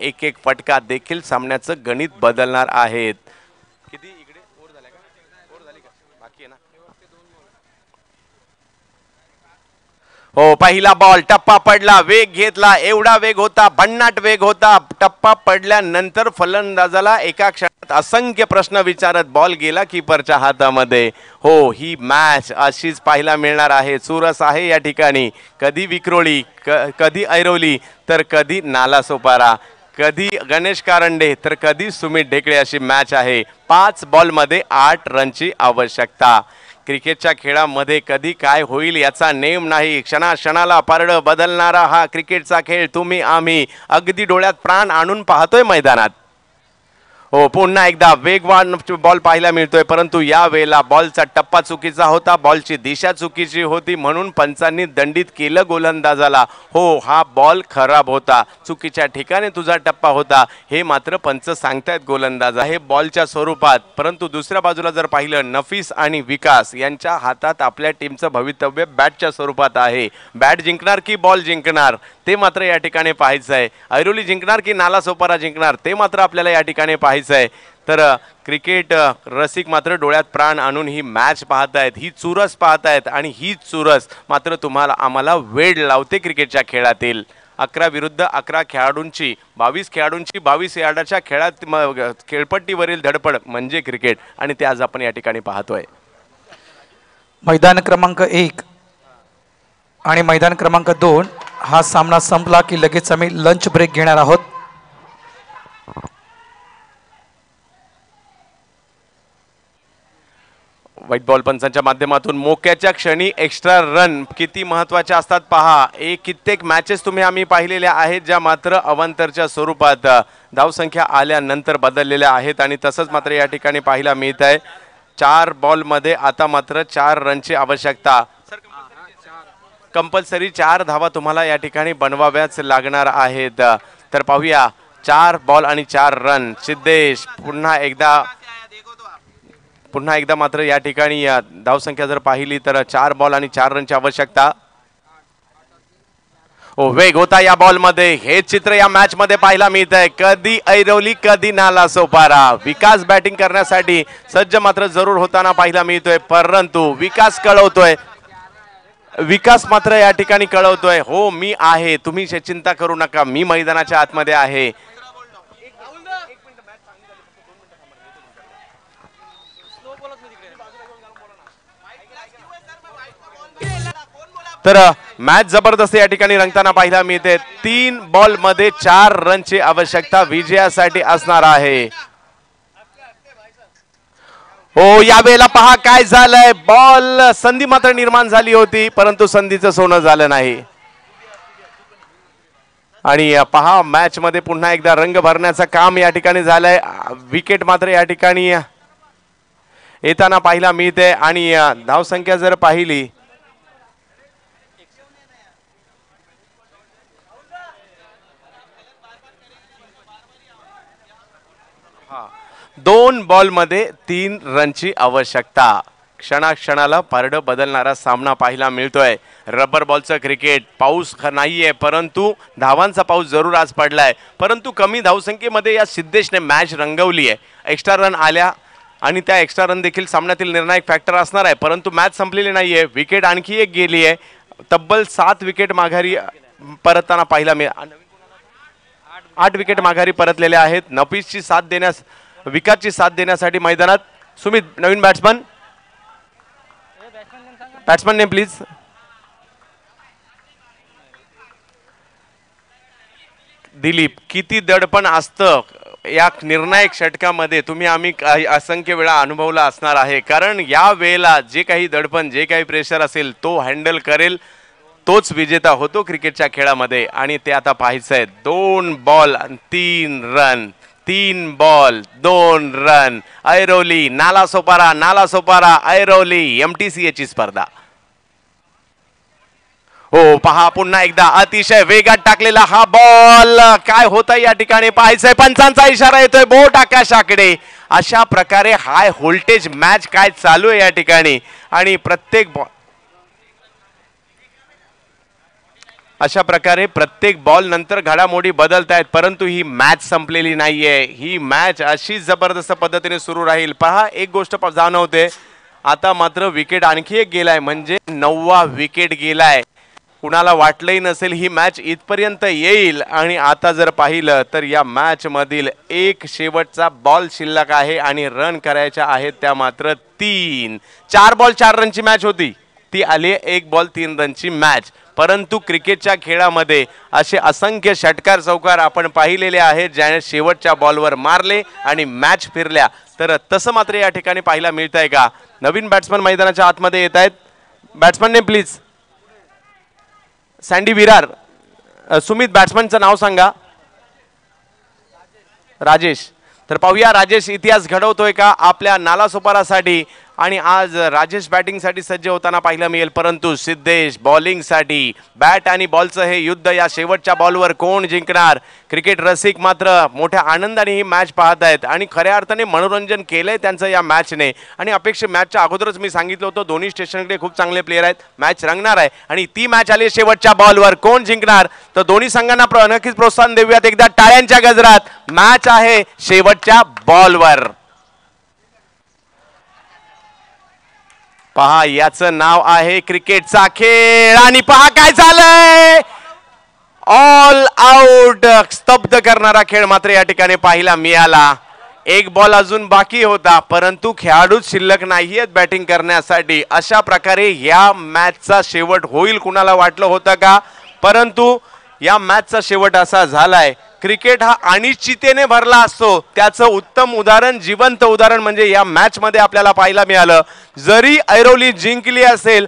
एक एक फटका देखील सामन्याचं गणित बदलणार आहेत. किती इकडे? ओर झाल्या का? ओर झाली का? बाकी आहे ना? हो पहिला बॉल टप्पा पडला वेग घेतला एवढा वेग होता भन्नाट वेग होता. टप्पा पडल्यानंतर फलंदाजाला एका क्षणात असंख्य प्रश्न विचारत बॉल गेला कीपरच्या हातामध्ये. हो ही मॅच अशीच पाहायला मिळणार आहे. चुरस आहे या ठिकाणी. कधी विक्रोळी क कधी ऐरोली तर कधी नालासोपारा. कधी गणेश कारंडे तर कधी सुमित ढेकळे अशी मॅच आहे. पाच बॉलमध्ये आठ रनची आवश्यकता. क्रिकेटच्या खेळामध्ये कधी काय होईल याचा नेम नाही. क्षणाक्षणाला पारडं बदलणारा हा क्रिकेटचा खेळ. तुम्ही आम्ही अगदी डोळ्यात प्राण आणून पाहतोय मैदानात. हो पुन्हा एकदा वेगवान बॉल पाहायला मिळतोय. परंतु या वेळेला बॉलचा टप्पा चुकीचा होता. बॉलची दिशा चुकीची होती म्हणून पंचांनी दंडित केलं गोलंदाजाला. हो हा बॉल खराब होता. चुकीच्या ठिकाणी तुझा टप्पा होता. हे मात्र पंच सांगतायत गोलंदाजा. हे बॉलच्या स्वरूपात. परंतु दुसऱ्या बाजूला जर पाहिलं नफीस आणि विकास यांच्या हातात आपल्या टीमचं भवितव्य बॅटच्या स्वरूपात आहे. बॅट जिंकणार की बॉल जिंकणार? ते मात्र या ठिकाणी पाहायचं आहे ऐरोली जिंकणार की नाला सोपारा जिंकणार? ते मात्र आपल्याला या ठिकाणी पाहायचं आहे तर क्रिकेट रसिक मात्र डोळ्यात प्राण आणून ही मॅच पाहतायत. ही चुरस पाहतायत आणि ही चुरस मात्र तुम्हाला आम्हाला वेळ लावते क्रिकेटच्या खेळातील. अकरा विरुद्ध अकरा खेळाडूंची बावीस खेळाडूंची बावीस यार्डाच्या खेळात खेळपट्टीवरील धडपड म्हणजे क्रिकेट आणि ते आज आपण या ठिकाणी पाहतोय. मैदान क्रमांक एक आणि मैदान क्रमांक दोन हा सामना संपला की लगेच आम्ही लंच ब्रेक घेणार आहोत. व्हाईट बॉल पंचांच्या माध्यमातून. मोक्याच्या क्षणी एक्स्ट्रा रन किती महत्त्वाच्या असतात पहा. एक कित्येक मॅचेस तुम्ही आम्ही पाहिलेल्या आहेत ज्या मात्र अवांतरच्या स्वरूपात धावसंख्या आल्यानंतर बदललेल्या आहेत आणि तसंच मात्र या ठिकाणी पाहायला मिळत आहे चार बॉलमध्ये आता मात्र चार रनची आवश्यकता. कंपल्सरी चार धावा तुम्हाला या ठिकाणी बनवाव्याच लागणार आहेत. तर पाहूया चार बॉल आणि चार रन सिद्धेश पुन्हा एकदा पुन्हा एकदा मात्र या ठिकाणी धावसंख्या जर पाहिली तर चार बॉल आणि चार रनची आवश्यकता. ओ वेग होता या बॉलमध्ये. हे चित्र या मॅच मध्ये पाहायला मिळत आहे कधी ऐरवली कधी नाला सोपारा. विकास बॅटिंग करण्यासाठी सज्ज मात्र जरूर होताना पाहायला मिळतोय. परंतु विकास कळवतोय. विकास मात्र या ठिकाणी कळवतोय. हो मी आहे. तुम्ही चिंता करू नका. मी मैदानाच्या आतमध्ये आहे. तर मॅच जबरदस्त या ठिकाणी रंगताना पाहायला मिळते. तीन बॉलमध्ये चार रनची आवश्यकता विजयासाठी असणार आहे. हो यावेळेला पहा काय झालंय. बॉल संधी मात्र निर्माण झाली होती परंतु संधीचं सोनं झालं नाही. आणि पहा मॅच मध्ये पुन्हा एकदा रंग भरण्याचं काम या ठिकाणी झालंय. विकेट मात्र या ठिकाणी येताना पाहायला मिळते आणि धावसंख्या जर पाहिली. दोन बॉलमध्ये तीन रनची आवश्यकता. क्षणाक्षणाला पारडं बदलणारा सामना पाहायला मिळतोय. रबर बॉलचं क्रिकेट पाऊस नाही नाहीये परंतु धावांचा पाऊस जरूर आज पडलाय. परंतु कमी धावसंख्येमध्ये या सिद्धेशने मॅच रंगवली आहे एक्स्ट्रा रन आल्या आणि त्या एक्स्ट्रा रन देखील सामन्यातील निर्णायक फॅक्टर असणार आहे. परंतु मॅच संपलेली नाही आहे विकेट आणखी एक गेली आहे. तब्बल सात विकेट माघारी परतताना पाहिला मी. आठ विकेट माघारी परतलेल्या आहेत. नफीसची साथ देण्यास विकासची साथ देण्यासाठी मैदानात. सुमित नवीन batsman batsman name please Dilip किती दडपण असतं? या निर्णायक षटकामध्ये तुम्ही आम्ही काही असंख्य वेळा अनुभवला असणार आहे. कारण या वेळेला जे काही दडपण जे काही प्रेशर असेल तो हँडल करेल तोच विजेता होतो क्रिकेटच्या खेळामध्ये. आणि ते आता पाहायचं आहे दोन बॉल आणि तीन रन तीन बॉल दोन run Airoli Nala Sopara Nala Sopara Airoli M T C एची स्पर्धा. हो पहा पुन्हा एकदा. अतिशय वेगात टाकलेला हा बॉल काय होत या ठिकाणी? पाहायचंय पंचांचा इशारा येतोय. बोट आकाशाकडे. अशा प्रकारे हाय व्होल्टेज मॅच काय चालू आहे या ठिकाणी? आणि प्रत्येक बॉल अशा प्रकारे प्रत्येक बॉल नंतर घडामोडी बदलत आहेत परंतु ही मॅच संपलेली नाहीये. ही मॅच अशीच जबरदस्त पद्धतीने सुरू राहील. पहा एक गोष्ट जाणवते. आता मात्र विकेट आणखी एक गेलाय. म्हणजे नववा विकेट गेलाय. कुणाला वाटलंही नसेल ही मॅच इथपर्यंत येईल. आणि आता जर पाहिलं तर या मॅचमधील एक शेवटचा बॉल शिल्लक आहे आणि रन करायच्या आहेत त्या मात्र तीन. चार बॉल चार रनची मॅच होती. ती आली एक बॉल तीन रनची मॅच परंतु क्रिकेटच्या खेळामध्ये असे असंख्य षटकार चौकार आपण पाहिलेले आहेत ज्याने शेवटच्या बॉलवर मारले आणि मॅच फिरल्या. तर तसं मात्र या ठिकाणी पाहायला मिळत आहे का? नवीन बॅट्समन मैदानाच्या आतमध्ये येत आहेत बॅट्समनने प्लीज सँडी विरार सुमित बॅट्समनचं नाव सांगा. राजेश. तर पाहूया राजेश इतिहास घडवतोय का आपल्या नालासोपारासाठी? आणि आज राजेश बॅटिंगसाठी सज्ज होताना पाहिलं मिळेल. परंतु सिद्धेश बॉलिंगसाठी बॅट आणि बॉलचं हे युद्ध या शेवटच्या बॉलवर कोण जिंकणार? क्रिकेट रसिक मात्र मोठ्या आनंदाने ही मॅच पाहत आहेत. आणि खऱ्या अर्थाने मनोरंजन केलंय त्यांचं या मॅचने आणि अपेक्षित मॅचच्या अगोदरच मी सांगितलं होतं दोन्ही स्टेशनकडे खूप चांगले प्लेयर आहेत. मॅच रंगणार आहे. आणि ती मॅच आली शेवटच्या बॉलवर कोण जिंकणार? तर दोन्ही संघांना प्र- नक्कीच प्रोत्साहन देऊयात. एकदा टाळ्यांच्या गजरात. मॅच आहे शेवटच्या बॉलवर पहा याचं नाव आहे क्रिकेटचा खेळ. आणि पहा काय झालंय. ऑल आउट स्तब्ध करणारा खेळ मात्र या ठिकाणी पाहायला मिळाला. एक बॉल अजून बाकी होता परंतु खेळाडूच शिल्लक नाहीयेत बॅटिंग करण्यासाठी. अशा प्रकारे या मॅचचा शेवट होईल कुणाला वाटलं होतं का? परंतु या मॅचचा शेवट असा झालाय. क्रिकेट हा अनिश्चितेने भरला असतो. त्याचं उत्तम उदाहरण जिवंत उदाहरण म्हणजे या मॅचमध्ये आपल्याला पाहायला मिळालं. जरी ऐरोली जिंकली असेल